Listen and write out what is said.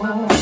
You